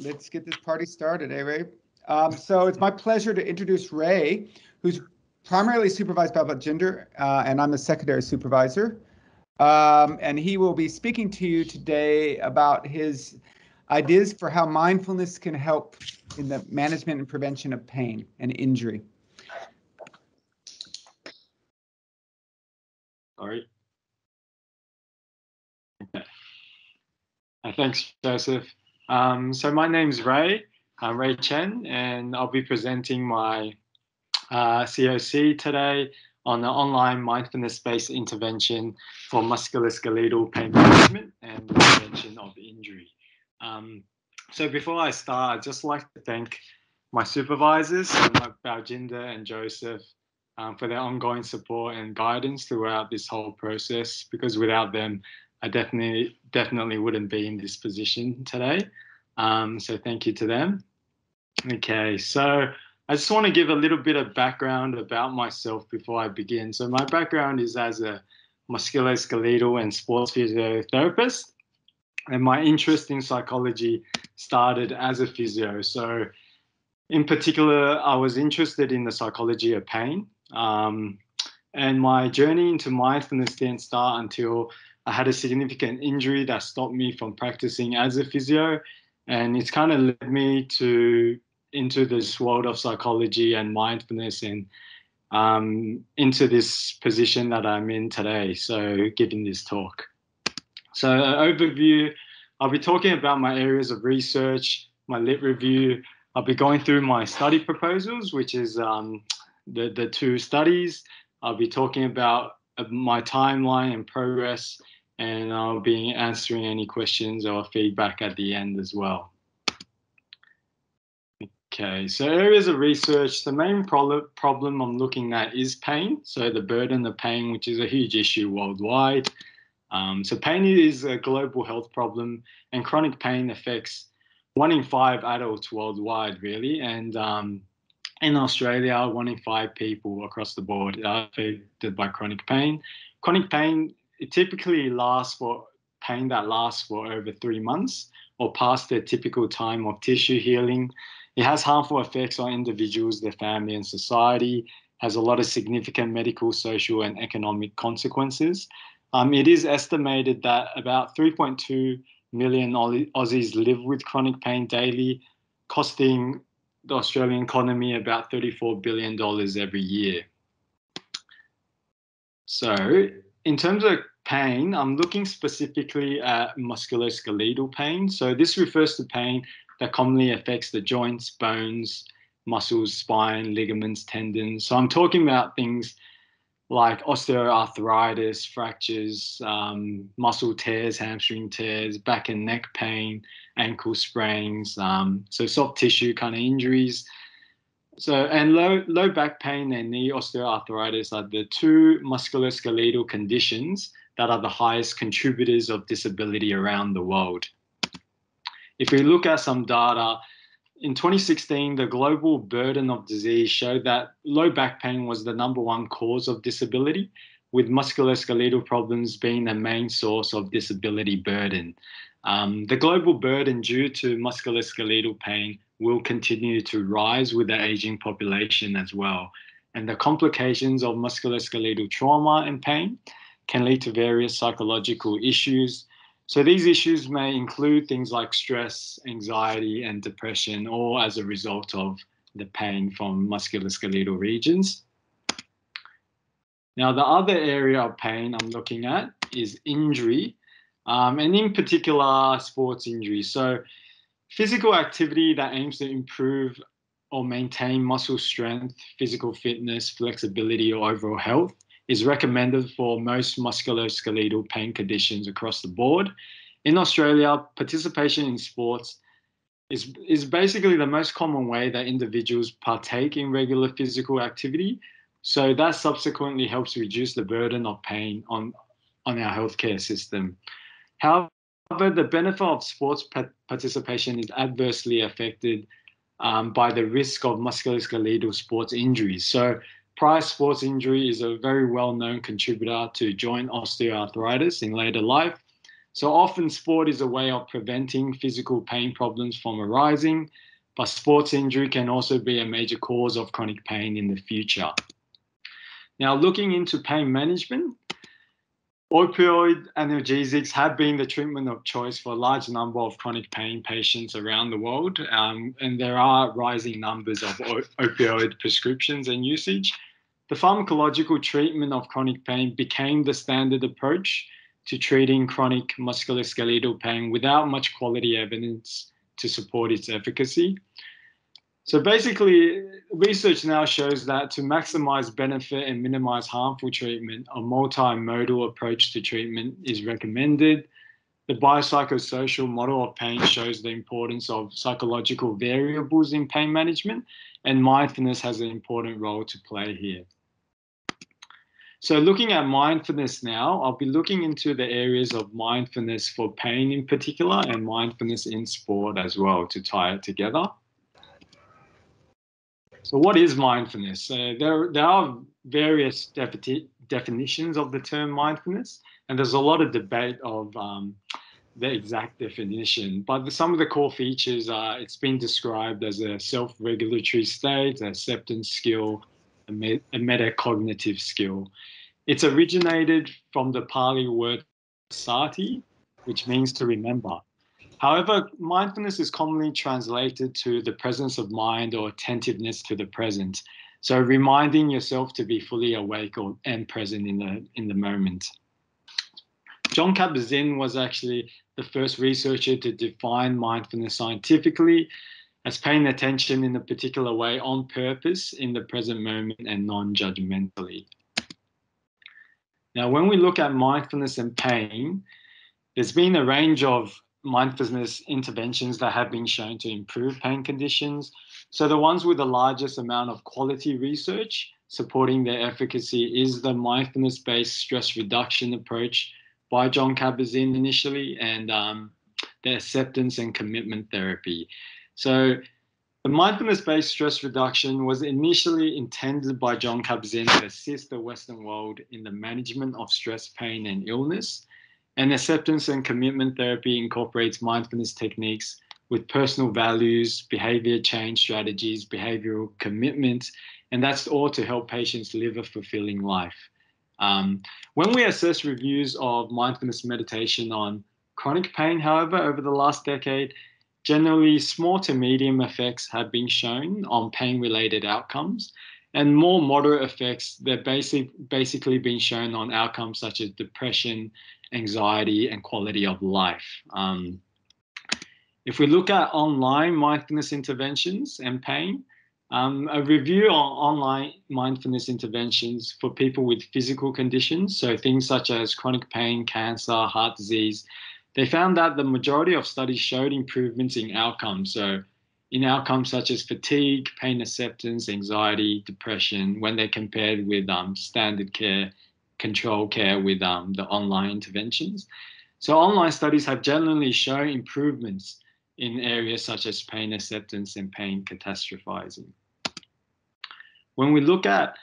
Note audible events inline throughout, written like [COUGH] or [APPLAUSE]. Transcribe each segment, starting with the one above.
let's get this party started, eh, Ray? Um, so it's my pleasure to introduce Ray, who's primarily supervised by Baljinder, uh, and I'm the secondary supervisor. Um, and he will be speaking to you today about his ideas for how mindfulness can help in the management and prevention of pain and injury. All right. Okay. [LAUGHS] Thanks, Joseph. Um, so my name's Ray. I'm Ray Chen, and I'll be presenting my uh, COC today on the online mindfulness-based intervention for musculoskeletal pain management and prevention of injury. Um, so before I start, I'd just like to thank my supervisors, like Baljinder and Joseph, um, for their ongoing support and guidance throughout this whole process, because without them, I definitely definitely wouldn't be in this position today. Um, so thank you to them. Okay, so I just want to give a little bit of background about myself before I begin. So my background is as a musculoskeletal and sports physiotherapist, and my interest in psychology started as a physio. So in particular, I was interested in the psychology of pain. Um, and my journey into mindfulness didn't start until I had a significant injury that stopped me from practicing as a physio. And it's kind of led me to into this world of psychology and mindfulness and um, into this position that I'm in today. So giving this talk. So uh, overview, I'll be talking about my areas of research, my lit review. I'll be going through my study proposals, which is um, the, the two studies. I'll be talking about uh, my timeline and progress, and I'll be answering any questions or feedback at the end as well. Okay, so areas of research, the main pro problem I'm looking at is pain. So the burden of pain, which is a huge issue worldwide. Um, so pain is a global health problem and chronic pain affects one in five adults worldwide, really. And um, in Australia, one in five people across the board are affected by chronic pain. Chronic pain it typically lasts for pain that lasts for over three months or past the typical time of tissue healing. It has harmful effects on individuals, their family, and society. Has a lot of significant medical, social, and economic consequences. Um, it is estimated that about 3.2 million Aussies live with chronic pain daily, costing the Australian economy about $34 billion every year. So, in terms of pain, I'm looking specifically at musculoskeletal pain. So, this refers to pain that commonly affects the joints, bones, muscles, spine, ligaments, tendons. So, I'm talking about things like osteoarthritis, fractures, um, muscle tears, hamstring tears, back and neck pain, ankle sprains, um, so soft tissue kind of injuries. So and low low back pain and knee osteoarthritis are the two musculoskeletal conditions that are the highest contributors of disability around the world. If we look at some data, in 2016, the global burden of disease showed that low back pain was the number one cause of disability, with musculoskeletal problems being the main source of disability burden. Um, the global burden due to musculoskeletal pain will continue to rise with the aging population as well. And the complications of musculoskeletal trauma and pain can lead to various psychological issues, so these issues may include things like stress, anxiety, and depression, all as a result of the pain from musculoskeletal regions. Now, the other area of pain I'm looking at is injury, um, and in particular, sports injury. So, physical activity that aims to improve or maintain muscle strength, physical fitness, flexibility, or overall health is recommended for most musculoskeletal pain conditions across the board. In Australia, participation in sports is, is basically the most common way that individuals partake in regular physical activity. So that subsequently helps reduce the burden of pain on, on our healthcare system. However, the benefit of sports participation is adversely affected um, by the risk of musculoskeletal sports injuries. So Prior sports injury is a very well known contributor to joint osteoarthritis in later life. So often, sport is a way of preventing physical pain problems from arising, but sports injury can also be a major cause of chronic pain in the future. Now, looking into pain management, opioid analgesics have been the treatment of choice for a large number of chronic pain patients around the world, um, and there are rising numbers of opioid prescriptions and usage. The pharmacological treatment of chronic pain became the standard approach to treating chronic musculoskeletal pain without much quality evidence to support its efficacy. So basically, research now shows that to maximize benefit and minimize harmful treatment, a multimodal approach to treatment is recommended. The biopsychosocial model of pain shows the importance of psychological variables in pain management, and mindfulness has an important role to play here. So looking at mindfulness now, I'll be looking into the areas of mindfulness for pain in particular and mindfulness in sport as well to tie it together. So what is mindfulness? Uh, there, there are various defi definitions of the term mindfulness, and there's a lot of debate of um, the exact definition. But the, some of the core features are it's been described as a self-regulatory state, acceptance skill, a, me a metacognitive skill. It's originated from the Pali word sati, which means to remember. However, mindfulness is commonly translated to the presence of mind or attentiveness to the present. So reminding yourself to be fully awake or, and present in the, in the moment. Jon Kabat-Zinn was actually the first researcher to define mindfulness scientifically as paying attention in a particular way on purpose in the present moment and non-judgmentally. Now, when we look at mindfulness and pain, there's been a range of mindfulness interventions that have been shown to improve pain conditions. So the ones with the largest amount of quality research supporting their efficacy is the mindfulness-based stress reduction approach by Jon Kabat-Zinn initially and um, the acceptance and commitment therapy. So the mindfulness-based stress reduction was initially intended by Jon Kabat-Zinn to assist the Western world in the management of stress, pain, and illness. And acceptance and commitment therapy incorporates mindfulness techniques with personal values, behavior change strategies, behavioral commitment, and that's all to help patients live a fulfilling life. Um, when we assess reviews of mindfulness meditation on chronic pain, however, over the last decade, Generally, small to medium effects have been shown on pain-related outcomes, and more moderate effects, they're basic, basically been shown on outcomes such as depression, anxiety, and quality of life. Um, if we look at online mindfulness interventions and pain, um, a review on online mindfulness interventions for people with physical conditions, so things such as chronic pain, cancer, heart disease, they found that the majority of studies showed improvements in outcomes. So, in outcomes such as fatigue, pain acceptance, anxiety, depression, when they're compared with um, standard care, control care with um, the online interventions. So, online studies have generally shown improvements in areas such as pain acceptance and pain catastrophizing. When we look at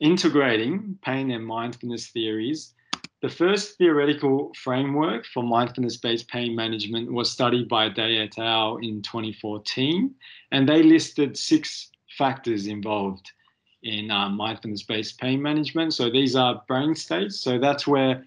integrating pain and mindfulness theories, the first theoretical framework for mindfulness-based pain management was studied by Day et al. in 2014, and they listed six factors involved in uh, mindfulness-based pain management. So these are brain states. So that's where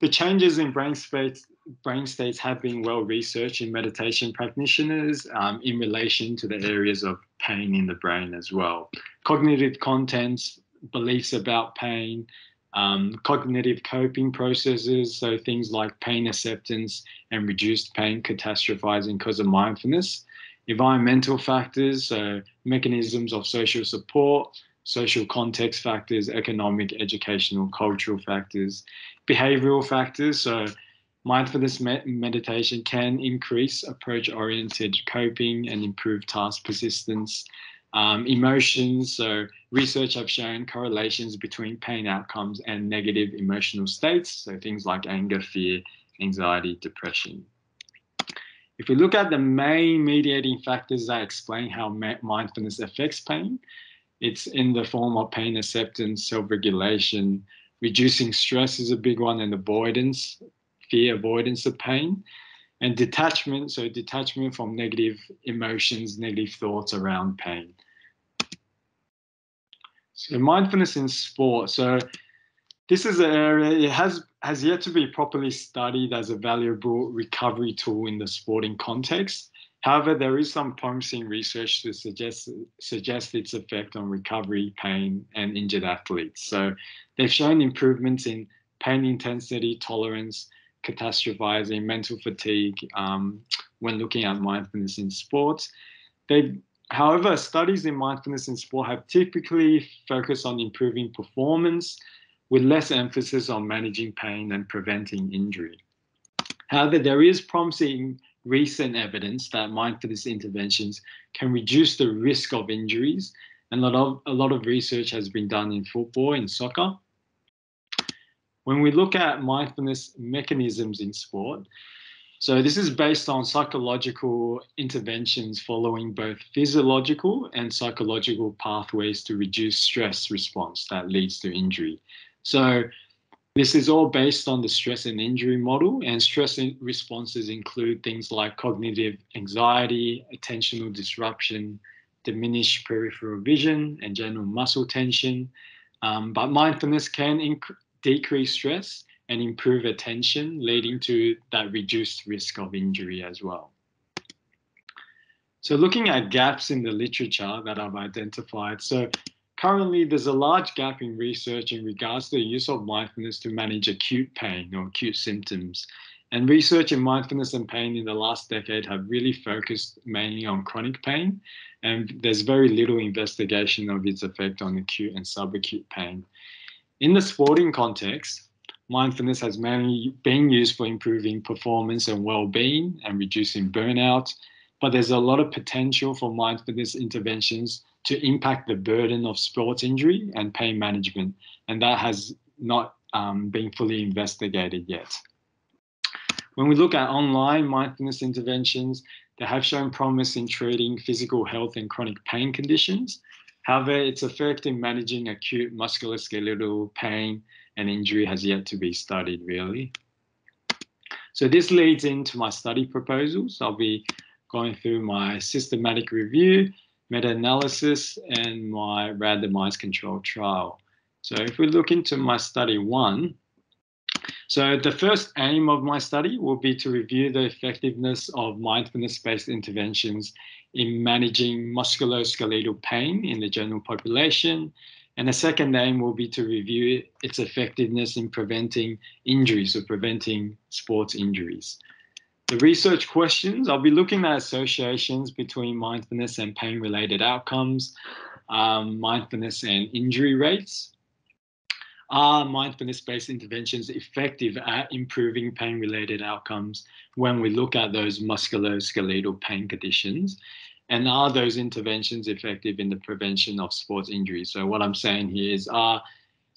the changes in brain states brain states have been well researched in meditation practitioners um, in relation to the areas of pain in the brain as well. Cognitive contents, beliefs about pain, um, cognitive coping processes, so things like pain acceptance and reduced pain catastrophizing because of mindfulness, environmental factors, so mechanisms of social support, social context factors, economic, educational, cultural factors, behavioral factors, so mindfulness me meditation can increase approach oriented coping and improve task persistence. Um, emotions, so research have shown correlations between pain outcomes and negative emotional states, so things like anger, fear, anxiety, depression. If we look at the main mediating factors that explain how mindfulness affects pain, it's in the form of pain acceptance, self-regulation, reducing stress is a big one, and avoidance, fear avoidance of pain, and detachment, so detachment from negative emotions, negative thoughts around pain. So mindfulness in sport. So this is an area it has has yet to be properly studied as a valuable recovery tool in the sporting context. However, there is some promising research to suggest suggest its effect on recovery, pain, and injured athletes. So they've shown improvements in pain intensity, tolerance, catastrophizing, mental fatigue um, when looking at mindfulness in sports. They, however, studies in mindfulness in sport have typically focused on improving performance with less emphasis on managing pain and preventing injury. However, there is promising recent evidence that mindfulness interventions can reduce the risk of injuries, and a lot of, a lot of research has been done in football and soccer. When we look at mindfulness mechanisms in sport, so this is based on psychological interventions following both physiological and psychological pathways to reduce stress response that leads to injury. So this is all based on the stress and injury model, and stress responses include things like cognitive anxiety, attentional disruption, diminished peripheral vision, and general muscle tension. Um, but mindfulness can decrease stress and improve attention, leading to that reduced risk of injury as well. So, looking at gaps in the literature that I've identified. So, currently, there's a large gap in research in regards to the use of mindfulness to manage acute pain or acute symptoms. And research in mindfulness and pain in the last decade have really focused mainly on chronic pain, and there's very little investigation of its effect on acute and subacute pain. In the sporting context, mindfulness has mainly been used for improving performance and well-being and reducing burnout, but there's a lot of potential for mindfulness interventions to impact the burden of sports injury and pain management, and that has not um, been fully investigated yet. When we look at online mindfulness interventions, they have shown promise in treating physical health and chronic pain conditions, However, its effect in managing acute musculoskeletal pain and injury has yet to be studied really. So this leads into my study proposals. I'll be going through my systematic review, meta-analysis, and my randomized controlled trial. So if we look into my study one, so the first aim of my study will be to review the effectiveness of mindfulness-based interventions in managing musculoskeletal pain in the general population. And the second aim will be to review its effectiveness in preventing injuries or preventing sports injuries. The research questions, I'll be looking at associations between mindfulness and pain related outcomes, um, mindfulness and injury rates. Are mindfulness based interventions effective at improving pain related outcomes when we look at those musculoskeletal pain conditions? And are those interventions effective in the prevention of sports injuries? So, what I'm saying here is are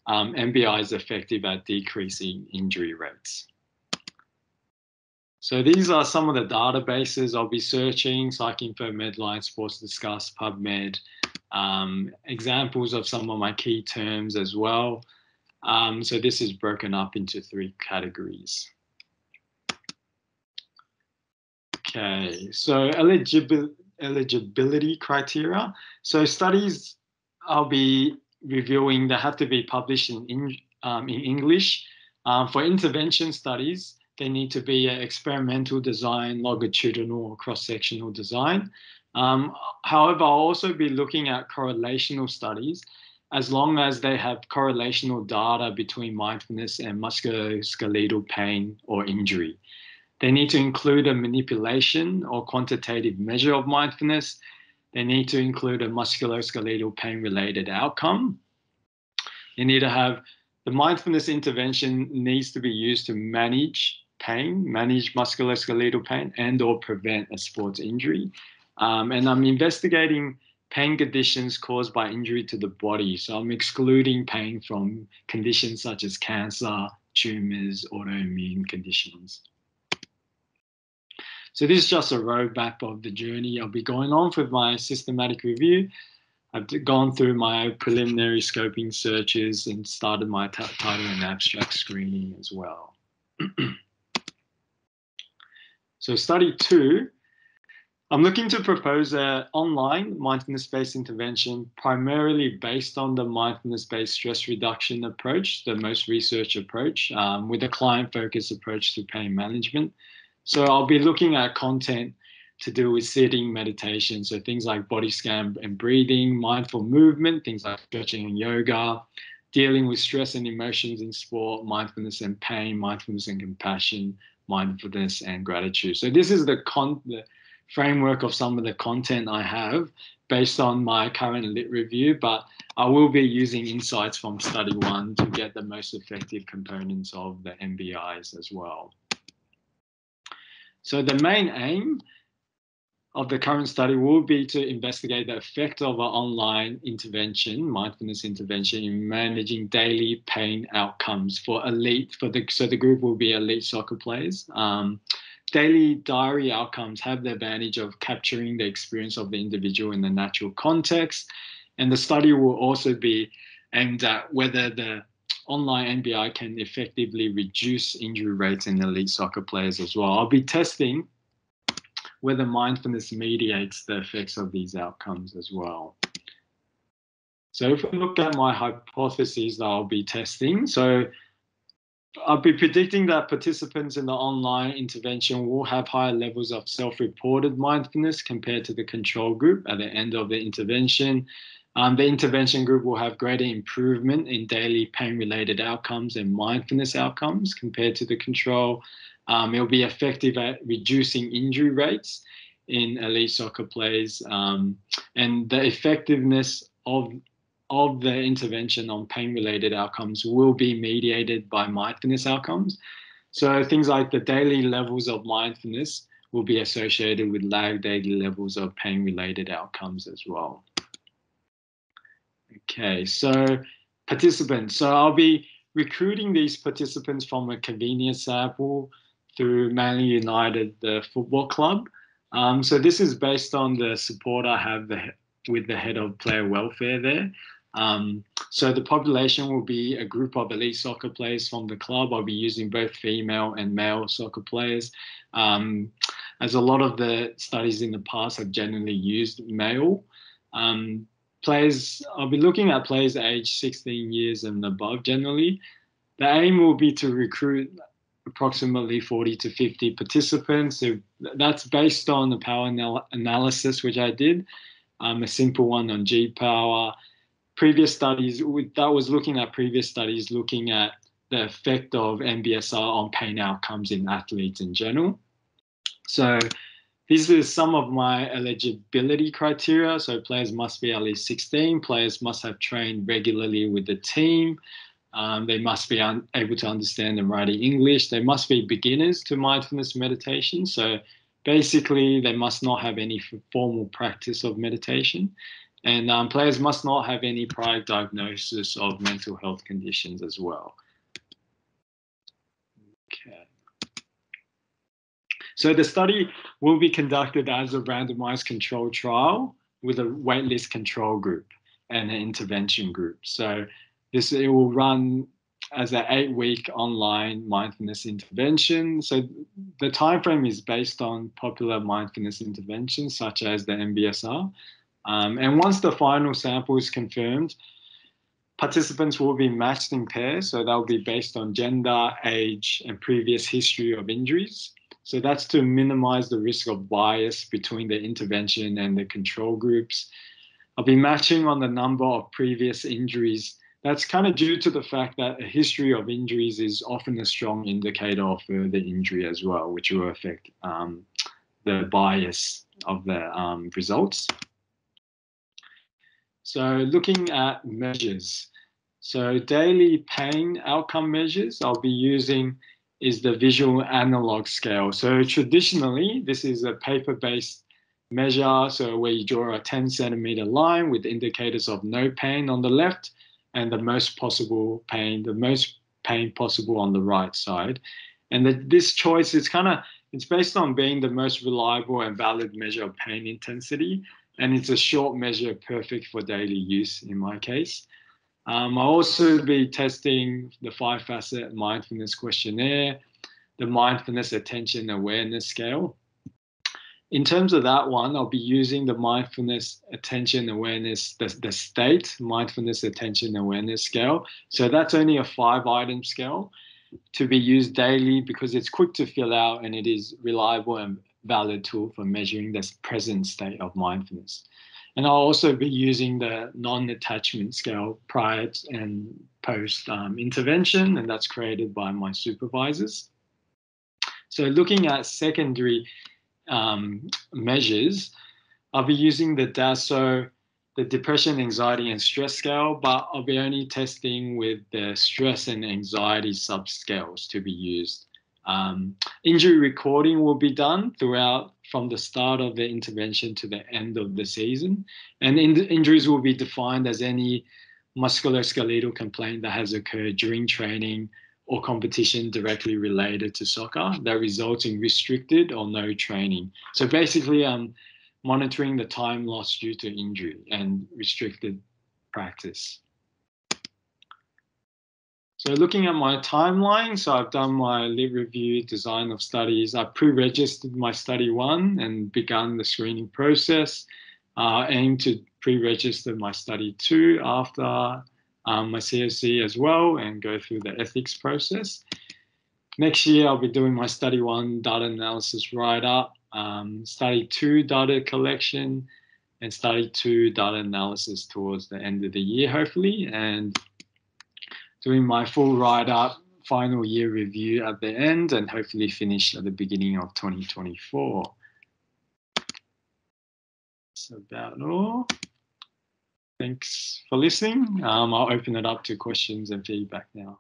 um, MBIs effective at decreasing injury rates? So these are some of the databases I'll be searching, PsycInfo, Medline, SPORTDiscus, PubMed, um, examples of some of my key terms as well. Um, so this is broken up into three categories. Okay, so eligibility eligibility criteria. So studies I'll be reviewing that have to be published in, in, um, in English. Um, for intervention studies, they need to be experimental design, longitudinal or cross-sectional design. Um, however, I'll also be looking at correlational studies as long as they have correlational data between mindfulness and musculoskeletal pain or injury. They need to include a manipulation or quantitative measure of mindfulness. They need to include a musculoskeletal pain related outcome. You need to have the mindfulness intervention needs to be used to manage pain, manage musculoskeletal pain, and or prevent a sports injury. Um, and I'm investigating pain conditions caused by injury to the body. So I'm excluding pain from conditions such as cancer, tumors, autoimmune conditions. So this is just a roadmap of the journey I'll be going on with my systematic review. I've gone through my preliminary scoping searches and started my title and abstract screening as well. [CLEARS THROAT] So study two, I'm looking to propose an online mindfulness-based intervention primarily based on the mindfulness-based stress reduction approach, the most research approach, um, with a client-focused approach to pain management. So I'll be looking at content to do with sitting meditation. So things like body scan and breathing, mindful movement, things like stretching and yoga, dealing with stress and emotions in sport, mindfulness and pain, mindfulness and compassion, mindfulness and gratitude. So this is the con the framework of some of the content I have based on my current lit review, but I will be using insights from study one to get the most effective components of the MBIs as well. So the main aim of the current study will be to investigate the effect of an online intervention, mindfulness intervention, in managing daily pain outcomes for elite. For the so the group will be elite soccer players. Um, daily diary outcomes have the advantage of capturing the experience of the individual in the natural context, and the study will also be aimed at whether the online MBI can effectively reduce injury rates in elite soccer players as well. I'll be testing whether mindfulness mediates the effects of these outcomes as well. So if we look at my hypotheses that I'll be testing, so I'll be predicting that participants in the online intervention will have higher levels of self-reported mindfulness compared to the control group at the end of the intervention. Um, the intervention group will have greater improvement in daily pain-related outcomes and mindfulness outcomes compared to the control. Um, it'll be effective at reducing injury rates in elite soccer players, um, and the effectiveness of of the intervention on pain-related outcomes will be mediated by mindfulness outcomes. So things like the daily levels of mindfulness will be associated with lag daily levels of pain-related outcomes as well. Okay, so participants. So I'll be recruiting these participants from a convenience sample through Manly United, the football club. Um, so this is based on the support I have the, with the head of player welfare there. Um, so the population will be a group of elite soccer players from the club. I'll be using both female and male soccer players. Um, as a lot of the studies in the past have generally used male. Um, players, I'll be looking at players aged 16 years and above generally. The aim will be to recruit approximately 40 to 50 participants. So that's based on the power anal analysis, which I did, um, a simple one on G power. Previous studies, that was looking at previous studies looking at the effect of MBSR on pain outcomes in athletes in general. So these are some of my eligibility criteria. So players must be at least 16, players must have trained regularly with the team, um, they must be un- able to understand and write English. They must be beginners to mindfulness meditation. So basically, they must not have any formal practice of meditation. And um, players must not have any prior diagnosis of mental health conditions as well. So the study will be conducted as a randomized control trial with a waitlist control group and an intervention group. So this it will run as an eight-week online mindfulness intervention. So the time frame is based on popular mindfulness interventions such as the MBSR. Um, and once the final sample is confirmed, participants will be matched in pairs. So that will be based on gender, age, and previous history of injuries. So that's to minimize the risk of bias between the intervention and the control groups. I'll be matching on the number of previous injuries that's kind of due to the fact that a history of injuries is often a strong indicator of further injury as well, which will affect um, the bias of the um, results. So looking at measures. So daily pain outcome measures I'll be using is the visual analog scale. So traditionally, this is a paper-based measure. So where you draw a 10 centimeter line with indicators of no pain on the left and the most possible pain, the most pain possible on the right side. And the, this choice is kind of it's based on being the most reliable and valid measure of pain intensity, and it's a short measure perfect for daily use in my case. Um, I'll also be testing the five facet mindfulness questionnaire, the mindfulness attention awareness scale. In terms of that one, I'll be using the mindfulness attention awareness, the, the state mindfulness attention awareness scale. So that's only a five item scale to be used daily because it's quick to fill out and it is reliable and valid tool for measuring this present state of mindfulness. And I'll also be using the non-attachment scale prior and post um, intervention, and that's created by my supervisors. So looking at secondary um, measures, I'll be using the DASS, the depression, anxiety, and stress scale, but I'll be only testing with the stress and anxiety subscales to be used. Um, injury recording will be done throughout from the start of the intervention to the end of the season. And in injuries will be defined as any musculoskeletal complaint that has occurred during training or competition directly related to soccer that results in restricted or no training. So basically, I'm monitoring the time lost due to injury and restricted practice. So looking at my timeline, so I've done my lit review design of studies. I pre-registered my study one and begun the screening process. Uh, aim to pre-register my study two after um, my COC as well and go through the ethics process. Next year, I'll be doing my study one data analysis write-up, um, study two data collection, and study two data analysis towards the end of the year, hopefully, and doing my full write up, final year review at the end, and hopefully finish at the beginning of 2024. That's about all. Thanks for listening. Um, I'll open it up to questions and feedback now.